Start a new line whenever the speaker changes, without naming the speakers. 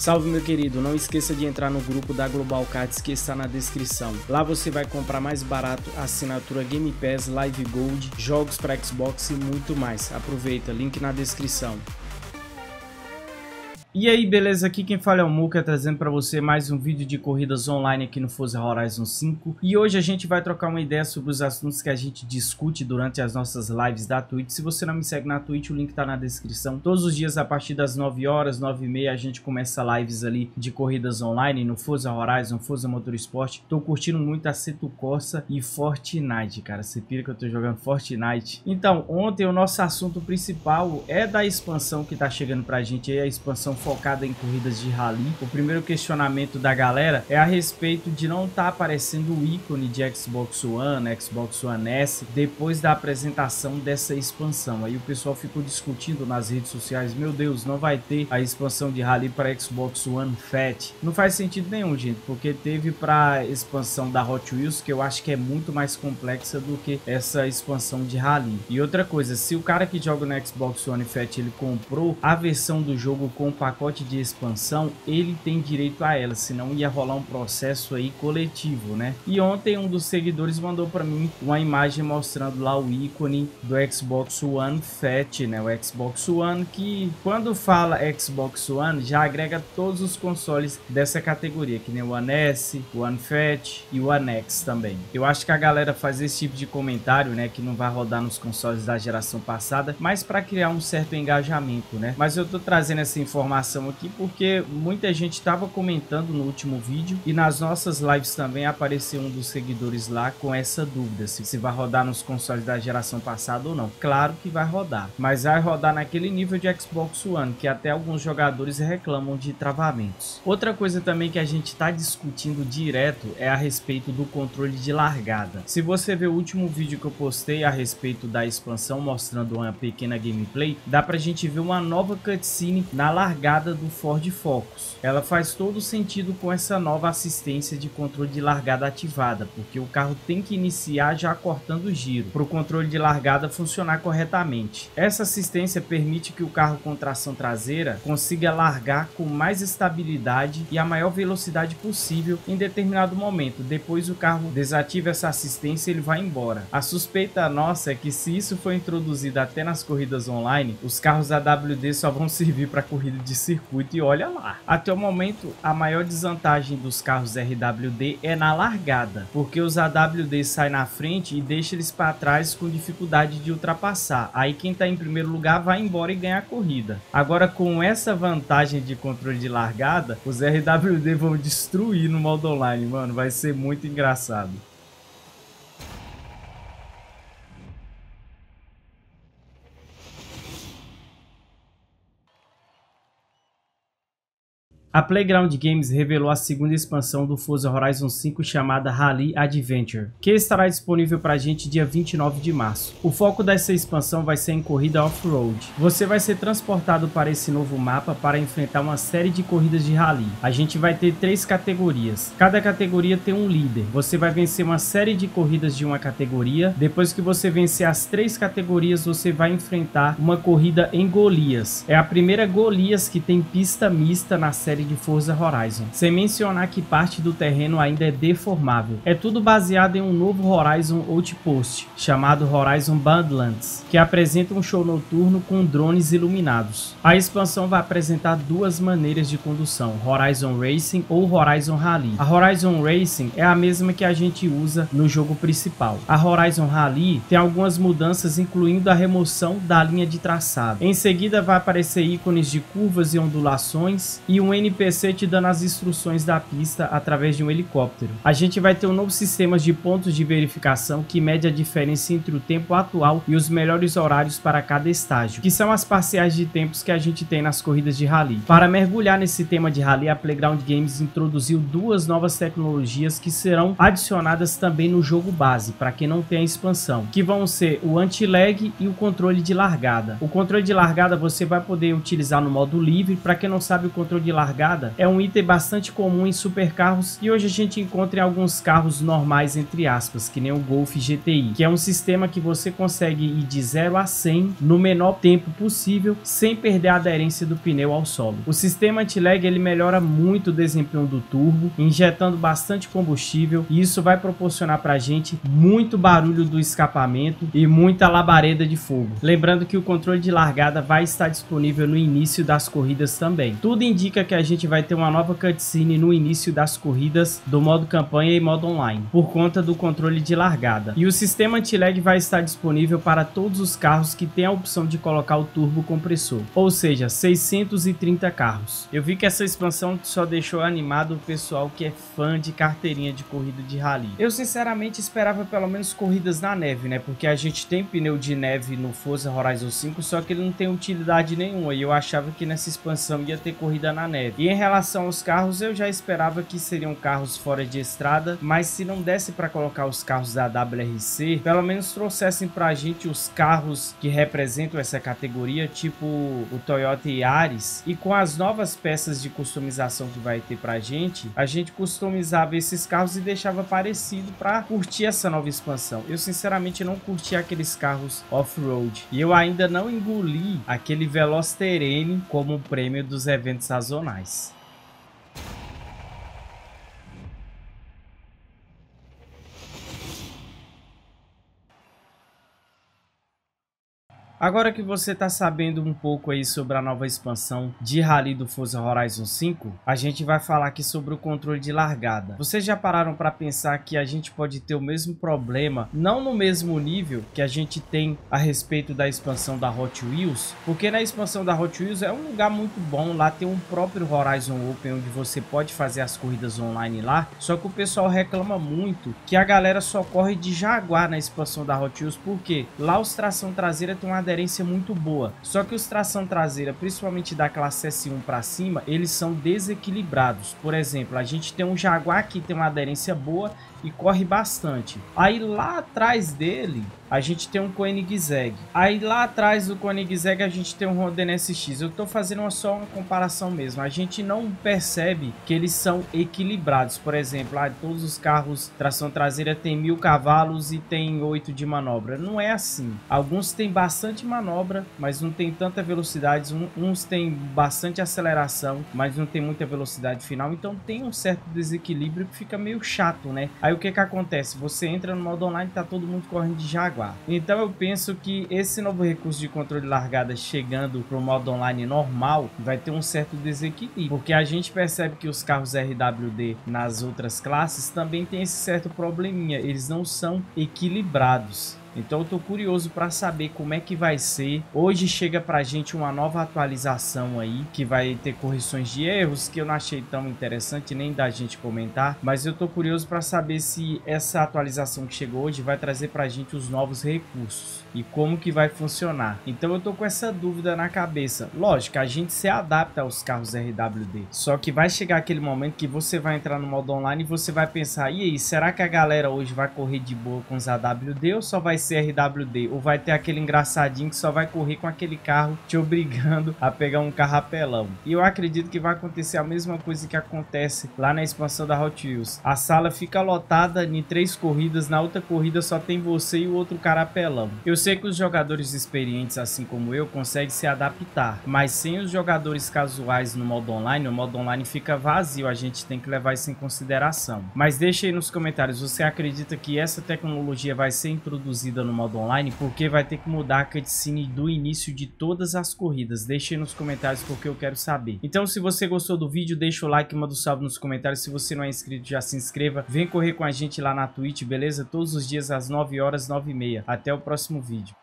Salve meu querido, não esqueça de entrar no grupo da Global Cards que está na descrição. Lá você vai comprar mais barato assinatura Game Pass, Live Gold, jogos para Xbox e muito mais. Aproveita, link na descrição. E aí, beleza? Aqui quem fala é o Muka, trazendo para você mais um vídeo de corridas online aqui no Forza Horizon 5. E hoje a gente vai trocar uma ideia sobre os assuntos que a gente discute durante as nossas lives da Twitch. Se você não me segue na Twitch, o link tá na descrição. Todos os dias a partir das 9 horas, 9 e meia, a gente começa lives ali de corridas online no Forza Horizon, Forza Motorsport. Tô curtindo muito a Seto Corsa e Fortnite, cara. Você pira que eu tô jogando Fortnite. Então, ontem o nosso assunto principal é da expansão que tá chegando pra gente aí, a expansão focada em corridas de rally. O primeiro questionamento da galera é a respeito de não estar tá aparecendo o ícone de Xbox One, Xbox One S, depois da apresentação dessa expansão. Aí o pessoal ficou discutindo nas redes sociais, meu Deus, não vai ter a expansão de rally para Xbox One Fat. Não faz sentido nenhum, gente, porque teve para expansão da Hot Wheels, que eu acho que é muito mais complexa do que essa expansão de rally. E outra coisa, se o cara que joga no Xbox One Fat ele comprou a versão do jogo com pacote de expansão, ele tem direito a ela, senão ia rolar um processo aí coletivo, né? E ontem um dos seguidores mandou para mim uma imagem mostrando lá o ícone do Xbox One Fat, né? O Xbox One que quando fala Xbox One já agrega todos os consoles dessa categoria, que nem o One S, o One Fat e o One X também. Eu acho que a galera faz esse tipo de comentário, né, que não vai rodar nos consoles da geração passada, mas para criar um certo engajamento, né? Mas eu tô trazendo essa informação informação aqui porque muita gente estava comentando no último vídeo e nas nossas lives também apareceu um dos seguidores lá com essa dúvida se, se vai rodar nos consoles da geração passada ou não. Claro que vai rodar, mas vai rodar naquele nível de Xbox One que até alguns jogadores reclamam de travamentos. Outra coisa também que a gente está discutindo direto é a respeito do controle de largada. Se você ver o último vídeo que eu postei a respeito da expansão mostrando uma pequena gameplay, dá pra gente ver uma nova cutscene na largada largada do Ford Focus. Ela faz todo sentido com essa nova assistência de controle de largada ativada, porque o carro tem que iniciar já cortando o giro, para o controle de largada funcionar corretamente. Essa assistência permite que o carro com tração traseira consiga largar com mais estabilidade e a maior velocidade possível em determinado momento. Depois o carro desativa essa assistência e ele vai embora. A suspeita nossa é que se isso for introduzido até nas corridas online, os carros da WD só vão servir para corrida de circuito e olha lá. Até o momento, a maior desvantagem dos carros RWD é na largada, porque os AWD saem na frente e deixam eles para trás com dificuldade de ultrapassar. Aí quem está em primeiro lugar vai embora e ganha a corrida. Agora com essa vantagem de controle de largada, os RWD vão destruir no modo online, mano, vai ser muito engraçado. A Playground Games revelou a segunda expansão do Forza Horizon 5 chamada Rally Adventure, que estará disponível para a gente dia 29 de março. O foco dessa expansão vai ser em corrida off-road. Você vai ser transportado para esse novo mapa para enfrentar uma série de corridas de rally. A gente vai ter três categorias. Cada categoria tem um líder. Você vai vencer uma série de corridas de uma categoria. Depois que você vencer as três categorias, você vai enfrentar uma corrida em Golias. É a primeira Golias que tem pista mista na série série de Forza Horizon, sem mencionar que parte do terreno ainda é deformável. É tudo baseado em um novo Horizon Outpost, chamado Horizon Badlands, que apresenta um show noturno com drones iluminados. A expansão vai apresentar duas maneiras de condução, Horizon Racing ou Horizon Rally. A Horizon Racing é a mesma que a gente usa no jogo principal. A Horizon Rally tem algumas mudanças incluindo a remoção da linha de traçado. Em seguida vai aparecer ícones de curvas e ondulações e um N NPC te dando as instruções da pista através de um helicóptero. A gente vai ter um novo sistema de pontos de verificação que mede a diferença entre o tempo atual e os melhores horários para cada estágio, que são as parciais de tempos que a gente tem nas corridas de rally. Para mergulhar nesse tema de rally, a Playground Games introduziu duas novas tecnologias que serão adicionadas também no jogo base, para quem não tem a expansão, que vão ser o anti-lag e o controle de largada. O controle de largada você vai poder utilizar no modo livre, para quem não sabe o controle de largada largada é um item bastante comum em supercarros e hoje a gente encontra em alguns carros normais entre aspas, que nem o Golf GTI, que é um sistema que você consegue ir de 0 a 100 no menor tempo possível sem perder a aderência do pneu ao solo. O sistema anti-lag ele melhora muito o desempenho do turbo, injetando bastante combustível e isso vai proporcionar para a gente muito barulho do escapamento e muita labareda de fogo. Lembrando que o controle de largada vai estar disponível no início das corridas também. Tudo indica que a gente vai ter uma nova cutscene no início das corridas do modo campanha e modo online, por conta do controle de largada. E o sistema anti-lag vai estar disponível para todos os carros que têm a opção de colocar o turbo compressor, ou seja, 630 carros. Eu vi que essa expansão só deixou animado o pessoal que é fã de carteirinha de corrida de rally. Eu sinceramente esperava pelo menos corridas na neve, né? Porque a gente tem pneu de neve no Forza Horizon 5, só que ele não tem utilidade nenhuma e eu achava que nessa expansão ia ter corrida na neve. E em relação aos carros, eu já esperava que seriam carros fora de estrada, mas se não desse para colocar os carros da WRC, pelo menos trouxessem pra gente os carros que representam essa categoria, tipo o Toyota Yaris, e com as novas peças de customização que vai ter pra gente, a gente customizava esses carros e deixava parecido para curtir essa nova expansão. Eu sinceramente não curti aqueles carros off-road e eu ainda não engoli aquele Veloster N como prêmio dos eventos sazonais. Peace. Agora que você está sabendo um pouco aí sobre a nova expansão de Rally do Forza Horizon 5, a gente vai falar aqui sobre o controle de largada. Vocês já pararam para pensar que a gente pode ter o mesmo problema, não no mesmo nível que a gente tem a respeito da expansão da Hot Wheels? Porque na expansão da Hot Wheels é um lugar muito bom, lá tem um próprio Horizon Open onde você pode fazer as corridas online lá, só que o pessoal reclama muito que a galera só corre de Jaguar na expansão da Hot Wheels, porque lá os tração traseira tem uma aderência muito boa. Só que os tração traseira, principalmente da classe S1 para cima, eles são desequilibrados. Por exemplo, a gente tem um Jaguar que tem uma aderência boa e corre bastante. Aí lá atrás dele, a gente tem um Koenigsegg. Aí lá atrás do Koenigsegg a gente tem um Honda NSX. Eu tô fazendo só uma comparação mesmo. A gente não percebe que eles são equilibrados. Por exemplo, ah, todos os carros tração traseira tem mil cavalos e tem oito de manobra. Não é assim. Alguns têm bastante manobra, mas não tem tanta velocidade. uns têm bastante aceleração, mas não tem muita velocidade final. Então tem um certo desequilíbrio que fica meio chato, né? O que que acontece? Você entra no modo online e tá todo mundo correndo de Jaguar. Então eu penso que esse novo recurso de controle largada chegando para o modo online normal vai ter um certo desequilíbrio, porque a gente percebe que os carros RWD nas outras classes também tem esse certo probleminha, eles não são equilibrados. Então eu tô curioso para saber como é que vai ser. Hoje chega pra gente uma nova atualização aí, que vai ter correções de erros, que eu não achei tão interessante nem da gente comentar, mas eu tô curioso para saber se essa atualização que chegou hoje vai trazer pra gente os novos recursos e como que vai funcionar. Então eu tô com essa dúvida na cabeça. Lógico, a gente se adapta aos carros RWD, só que vai chegar aquele momento que você vai entrar no modo online e você vai pensar, e aí, será que a galera hoje vai correr de boa com os AWD ou só vai ser RWD? Ou vai ter aquele engraçadinho que só vai correr com aquele carro te obrigando a pegar um carro apelão? E eu acredito que vai acontecer a mesma coisa que acontece lá na expansão da Hot Wheels. A sala fica lotada em três corridas, na outra corrida só tem você e o outro cara apelão. Eu sei que os jogadores experientes, assim como eu, conseguem se adaptar, mas sem os jogadores casuais no modo online, o modo online fica vazio, a gente tem que levar isso em consideração. Mas deixe aí nos comentários, você acredita que essa tecnologia vai ser introduzida no modo online? Porque vai ter que mudar a cutscene do início de todas as corridas. Deixe nos comentários porque eu quero saber. Então se você gostou do vídeo, deixa o like, manda um salve nos comentários. Se você não é inscrito, já se inscreva. Vem correr com a gente lá na Twitch, beleza? Todos os dias às 9 horas, 9 e meia. Até o próximo vídeo.